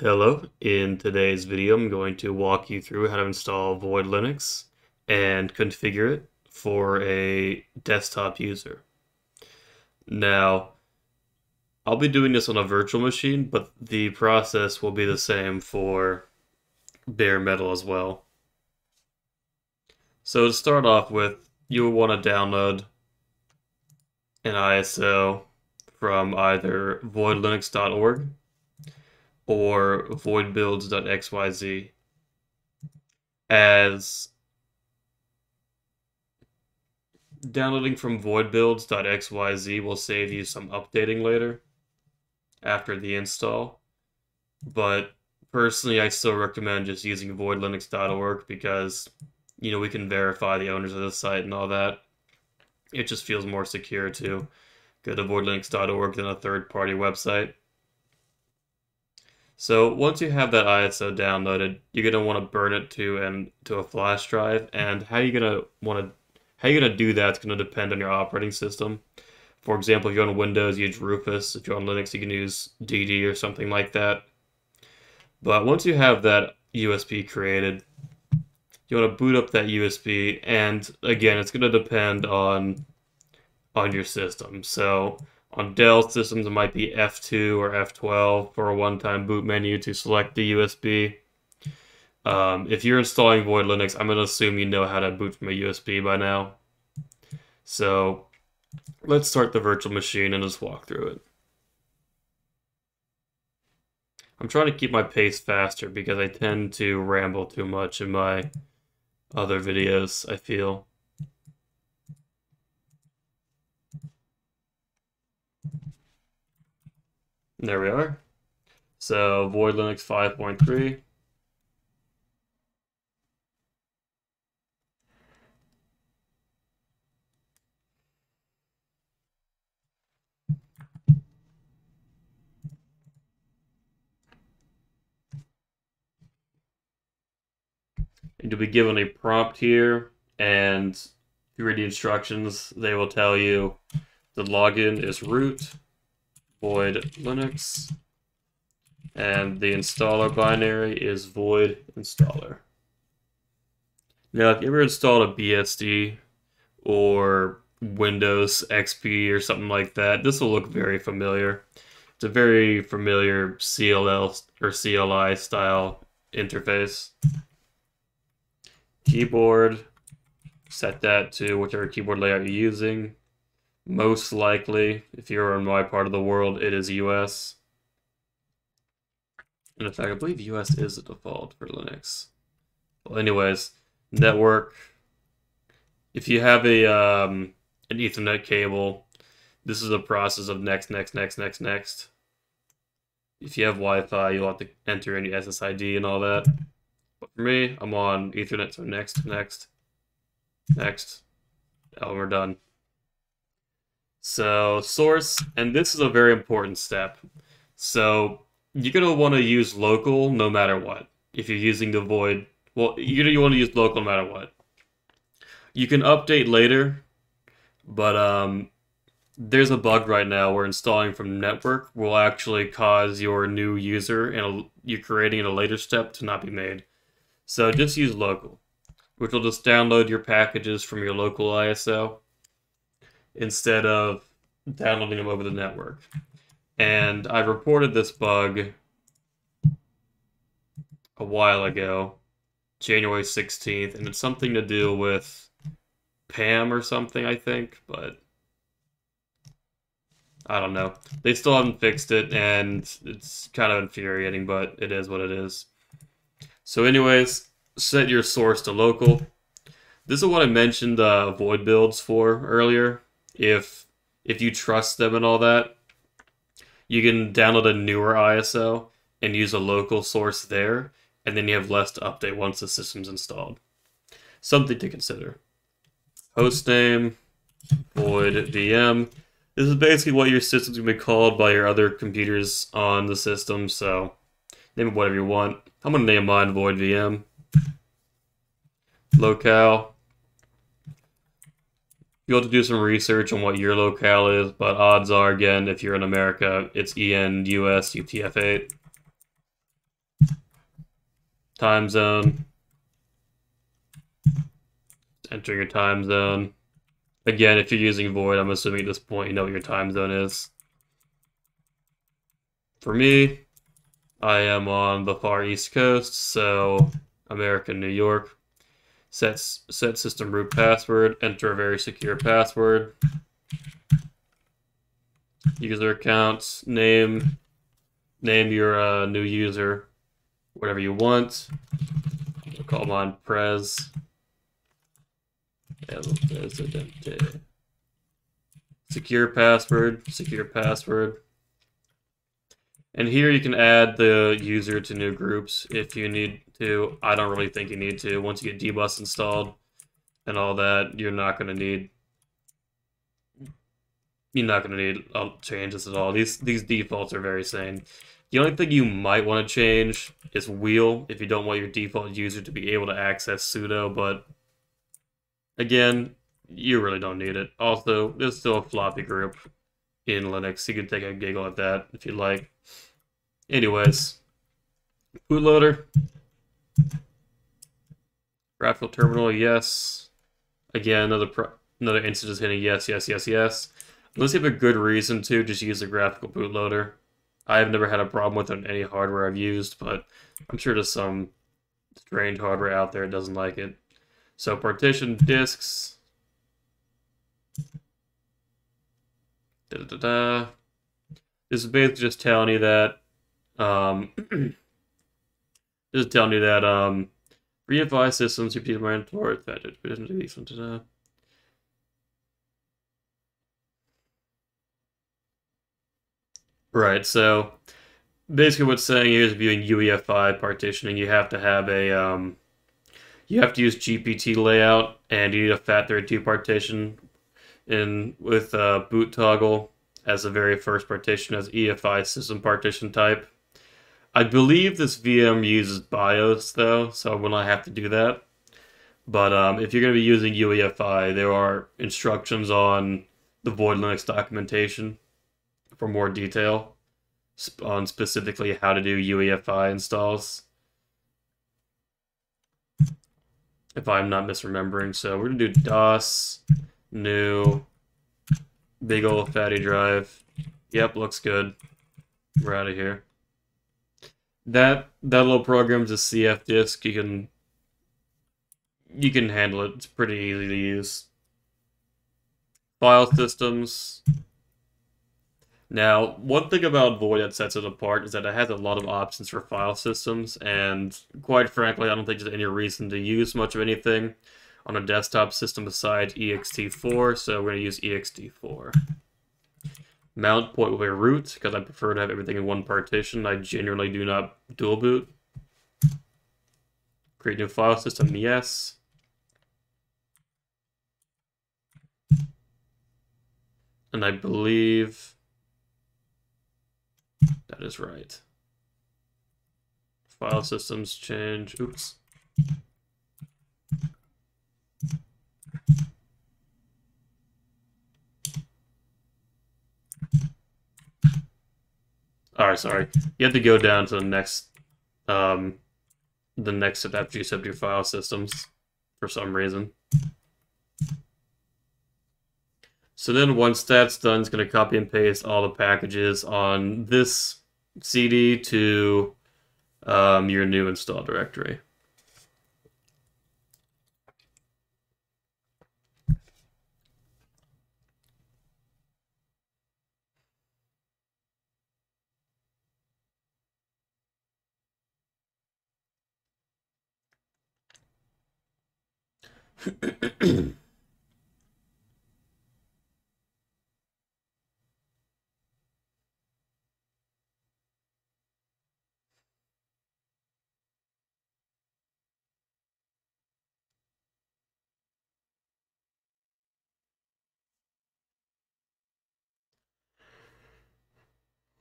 Hello, in today's video I'm going to walk you through how to install Void Linux and configure it for a desktop user. Now, I'll be doing this on a virtual machine, but the process will be the same for bare metal as well. So to start off with, you'll want to download an ISO from either voidlinux.org or voidbuilds.xyz as downloading from voidbuilds.xyz will save you some updating later after the install. But personally, I still recommend just using voidlinux.org because, you know, we can verify the owners of the site and all that. It just feels more secure to go to voidlinux.org than a third party website. So once you have that ISO downloaded, you're gonna want to burn it to and to a flash drive. And how you're gonna want to how you're gonna do that's gonna depend on your operating system. For example, if you're on Windows, you use Rufus. If you're on Linux, you can use DD or something like that. But once you have that USB created, you want to boot up that USB, and again, it's going to depend on on your system. So on Dell systems, it might be F2 or F12 for a one-time boot menu to select the USB. Um, if you're installing Void Linux, I'm going to assume you know how to boot from a USB by now. So let's start the virtual machine and just walk through it. I'm trying to keep my pace faster because I tend to ramble too much in my other videos, I feel. There we are. So Void Linux 5.3. And you'll be given a prompt here, and if you read the instructions, they will tell you the login is root void Linux. And the installer binary is void installer. Now, if you ever installed a BSD or Windows XP or something like that, this will look very familiar. It's a very familiar CLL or CLI style interface. Keyboard, set that to whichever keyboard layout you're using. Most likely, if you're in my part of the world, it is US. And in fact, I believe US is the default for Linux. Well, anyways, network. If you have a um, an Ethernet cable, this is a process of next, next, next, next, next. If you have Wi-Fi, you'll have to enter in your SSID and all that. But for me, I'm on Ethernet, so next, next, next. Oh, we're done. So source, and this is a very important step. So you're gonna want to use local no matter what. If you're using the void, well, you're gonna want to use local no matter what. You can update later, but um, there's a bug right now where installing from network will actually cause your new user and you're creating in a later step to not be made. So just use local, which will just download your packages from your local ISO instead of downloading them over the network. And I reported this bug a while ago, January 16th, and it's something to do with PAM or something, I think, but I don't know. They still haven't fixed it, and it's kind of infuriating, but it is what it is. So anyways, set your source to local. This is what I mentioned uh, void builds for earlier if if you trust them and all that, you can download a newer ISO and use a local source there, and then you have less to update once the system's installed. Something to consider. Hostname, void VM. This is basically what your system's gonna be called by your other computers on the system, so name it whatever you want. I'm gonna name mine void VM. Locale, you have to do some research on what your locale is, but odds are, again, if you're in America, it's EN US UTF-8. time zone. Enter your time zone. Again, if you're using Void, I'm assuming at this point you know what your time zone is. For me, I am on the far east coast, so America, New York. Set, set system root password, enter a very secure password. User accounts, name, name your uh, new user, whatever you want. We'll call mine Prez. El Presidente. Secure password, secure password. And here you can add the user to new groups if you need to. I don't really think you need to. Once you get dbus installed and all that, you're not going to need you're not going to need uh, changes at all. These these defaults are very sane. The only thing you might want to change is wheel if you don't want your default user to be able to access sudo, but again, you really don't need it. Also, there's still a floppy group in Linux. You can take a giggle at that if you like. Anyways, bootloader. Graphical terminal, yes. Again, another another instance is hitting yes, yes, yes, yes. Unless you have a good reason to, just use a graphical bootloader. I've never had a problem with it on any hardware I've used, but I'm sure there's some strange hardware out there that doesn't like it. So partition disks. Da, da, da, This is basically just telling you that um, just telling you that um, reify systems repeat my import that We didn't do release onto Right, so basically what's saying here is viewing UEFI partitioning, you have to have a um, you have to use GPT layout and you need a FAT32 partition in with uh, boot toggle as the very first partition as EFI system partition type. I believe this VM uses BIOS though, so I will not have to do that. But um, if you're going to be using UEFI, there are instructions on the Void Linux documentation for more detail on specifically how to do UEFI installs. If I'm not misremembering. So we're going to do DOS, new, big old fatty drive. Yep, looks good. We're out of here that that little program is a cfdisk. You can you can handle it. It's pretty easy to use. File systems. Now, one thing about Void that sets it apart is that it has a lot of options for file systems, and quite frankly, I don't think there's any reason to use much of anything on a desktop system besides ext4, so we're going to use ext4 mount point with a root because I prefer to have everything in one partition. I generally do not dual boot. Create new file system, yes. And I believe that is right. File systems change. Oops. All right, sorry. You have to go down to the next, um, the next step after you set your file systems for some reason. So then once that's done, it's going to copy and paste all the packages on this CD to um, your new install directory.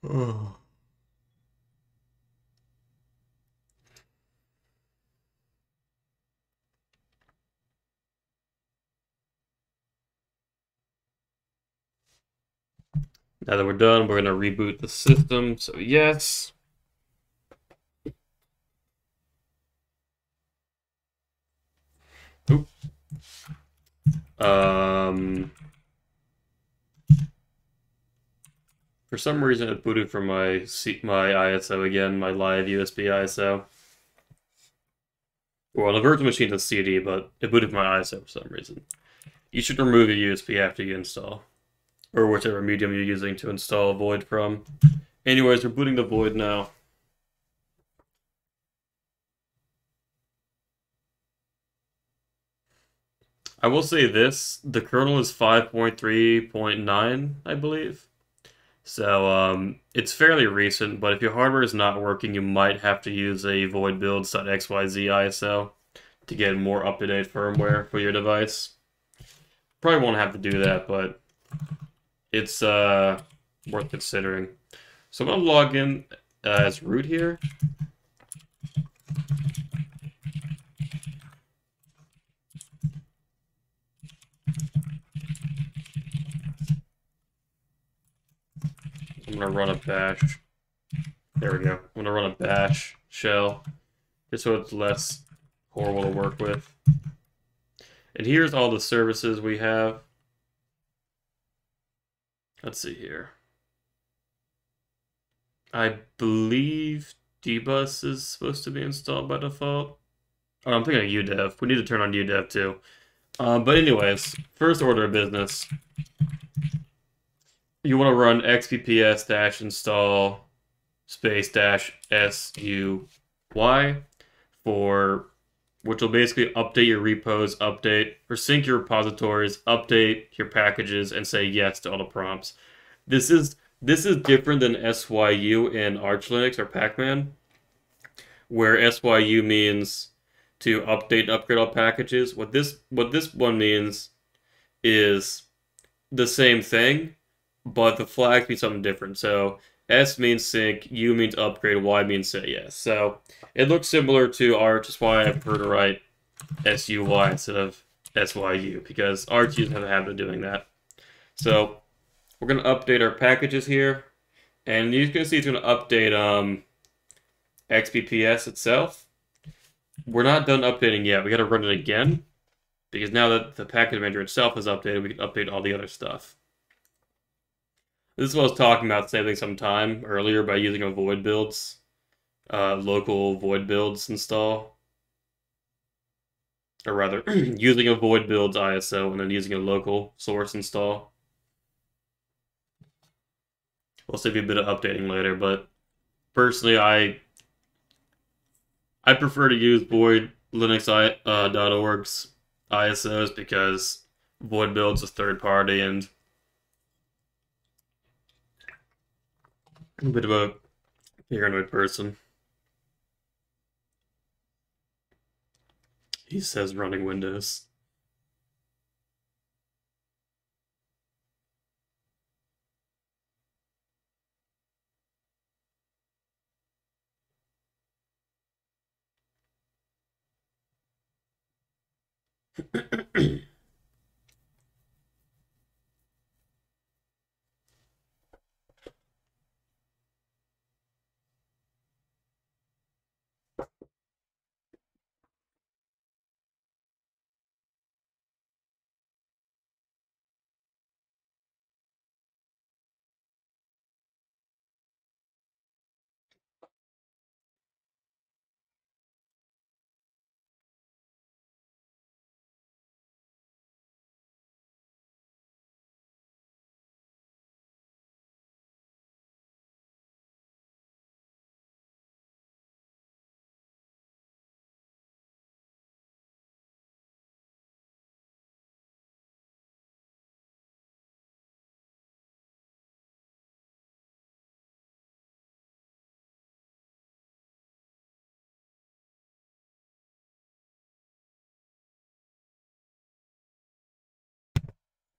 Oh. Now that we're done, we're going to reboot the system. So yes. Um, for some reason, it booted from my my ISO again, my live USB ISO. Well, the virtual machine is CD, but it booted my ISO for some reason. You should remove your USB after you install, or whichever medium you're using to install Void from. Anyways, we're booting the Void now. I will say this, the kernel is 5.3.9, I believe. So um, it's fairly recent, but if your hardware is not working, you might have to use a void builds.xyz ISO to get more up-to-date firmware for your device. Probably won't have to do that, but it's uh, worth considering. So I'm going to log in uh, as root here. I'm gonna run a bash. There we go. I'm gonna run a bash shell, just so it's less horrible to work with. And here's all the services we have. Let's see here. I believe dbus is supposed to be installed by default. Oh, I'm thinking of UDEV. We need to turn on UDEV too. Um, but anyways, first order of business you want to run xbps dash install space dash suy for which will basically update your repos, update or sync your repositories, update your packages, and say yes to all the prompts. This is this is different than SYU in Arch Linux or Pacman, where SYU means to update and upgrade all packages. What this what this one means is the same thing, but the flags be something different. So S means sync, U means upgrade, Y means say yes. So it looks similar to Arch, is why I prefer to write SUY instead of SYU, because used to have a habit of doing that. So we're going to update our packages here, and you can see it's going to update um, XBPS itself. We're not done updating yet. We got to run it again, because now that the package manager itself is updated, we can update all the other stuff. This is what I was talking about saving some time earlier by using a void builds, uh, local void builds install. Or rather, using a void builds ISO and then using a local source install. We'll save you a bit of updating later, but personally, I I prefer to use void linux.org's uh, .org's ISOs because void builds is third party and a bit of a paranoid person. He says running Windows.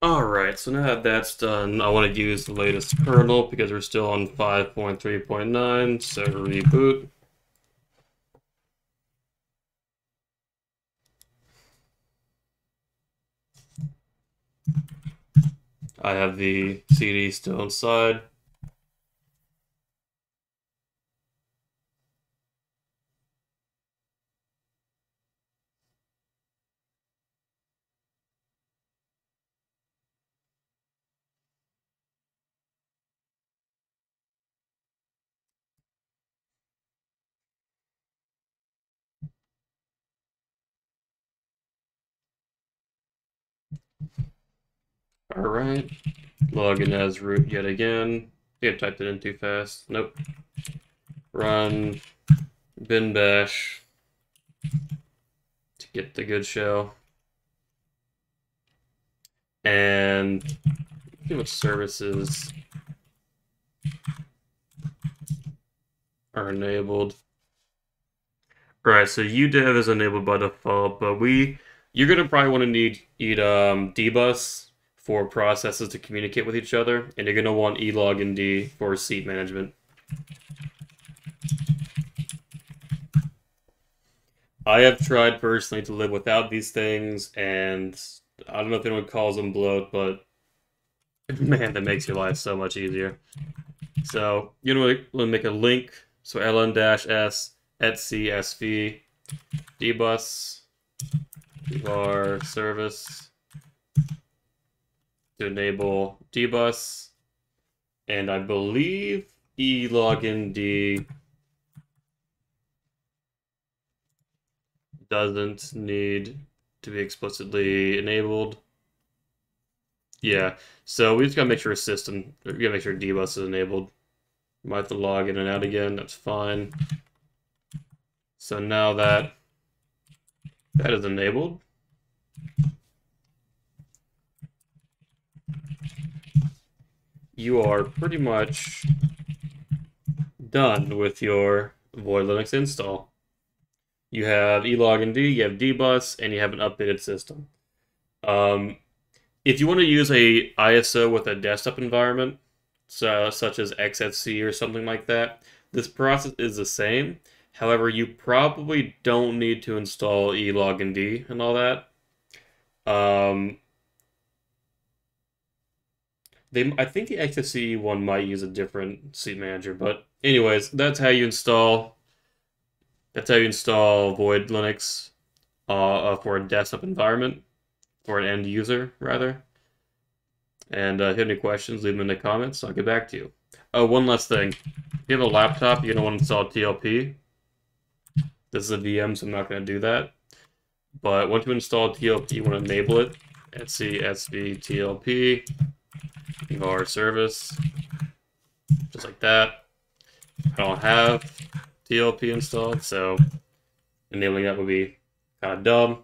Alright, so now that that's done, I want to use the latest kernel because we're still on 5.3.9, so reboot. I have the CD still inside. Alright. Login as root yet again. I typed it in too fast. Nope. Run bin bash to get the good shell. And pretty much services are enabled. Right, so UDEV is enabled by default, but we you're gonna probably want to need need um, dbus for processes to communicate with each other, and you're gonna want E log and D for seat management. I have tried personally to live without these things, and I don't know if anyone calls them bloat, but man, that makes your life so much easier. So you know, want to make a link. So ln-s etc dbus var service to enable dbus, and I believe e login d doesn't need to be explicitly enabled. Yeah, so we just gotta make sure system, we gotta make sure dbus is enabled. Might have to log in and out again, that's fine. So now that that is enabled, you are pretty much done with your Void Linux install. You have elogind, you have dbus, and you have an updated system. Um, if you want to use a ISO with a desktop environment, so, such as XFCE or something like that, this process is the same. However, you probably don't need to install elogind and all that. Um, they, I think the XFCE one might use a different seat manager, but anyways, that's how you install that's how you install Void Linux uh, for a desktop environment, for an end user, rather. And uh, if you have any questions, leave them in the comments. I'll get back to you. Oh, one last thing. If you have a laptop, you're going to want to install TLP. This is a VM, so I'm not going to do that. But once you install TLP, you want to enable it. etc sv TLP, var service, just like that. I don't have TLP installed, so enabling that would be kind of dumb.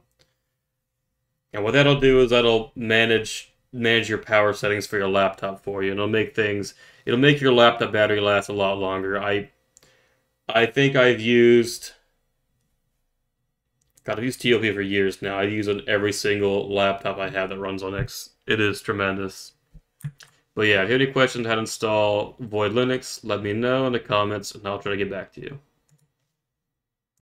And what that'll do is that'll manage manage your power settings for your laptop for you. It'll make things it'll make your laptop battery last a lot longer. I I think I've used God, I've used TLP for years now. I use it on every single laptop I have that runs on X. It is tremendous. But yeah, if you have any questions how to install Void Linux, let me know in the comments and I'll try to get back to you.